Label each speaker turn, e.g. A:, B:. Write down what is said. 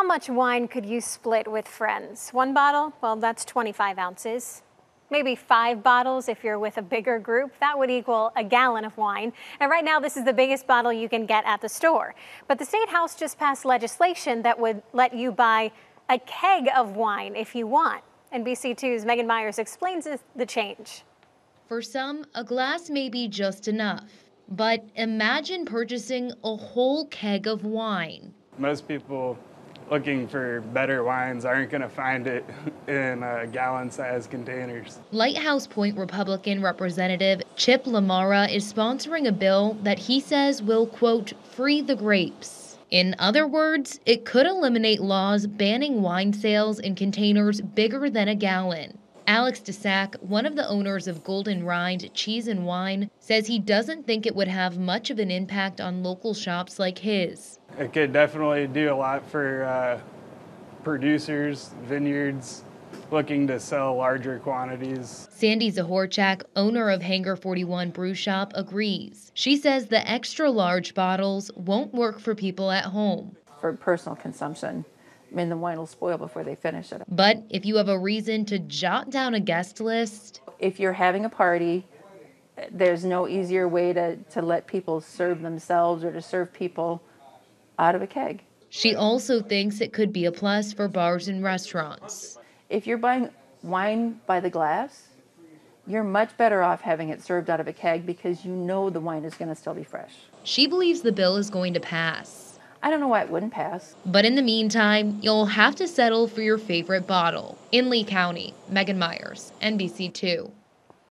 A: How much wine could you split with friends? One bottle? Well, that's 25 ounces. Maybe five bottles if you're with a bigger group. That would equal a gallon of wine. And right now, this is the biggest bottle you can get at the store. But the State House just passed legislation that would let you buy a keg of wine if you want. NBC2's Megan Myers explains the change.
B: For some, a glass may be just enough. But imagine purchasing a whole keg of wine.
C: Most people looking for better wines aren't going to find it in uh, gallon sized containers.
B: Lighthouse Point Republican Representative Chip LaMarca is sponsoring a bill that he says will, quote, free the grapes. In other words, it could eliminate laws banning wine sales in containers bigger than a gallon. Alex DeSac, one of the owners of Golden Rind Cheese and Wine, says he doesn't think it would have much of an impact on local shops like his.
C: It could definitely do a lot for uh, producers, vineyards, looking to sell larger quantities.
B: Sandy Zahorchak, owner of Hangar 41 Brew Shop, agrees. She says the extra large bottles won't work for people at home.
D: For personal consumption, I mean, the wine will spoil before they finish it.
B: But if you have a reason to jot down a guest list,
D: if you're having a party, there's no easier way to, to let people serve themselves or to serve people out of a keg.
B: She also thinks it could be a plus for bars and restaurants.
D: If you're buying wine by the glass, you're much better off having it served out of a keg because you know the wine is going to still be fresh.
B: She believes the bill is going to pass.
D: I don't know why it wouldn't pass.
B: But in the meantime, you'll have to settle for your favorite bottle. In Lee County, Megan Myers, NBC2.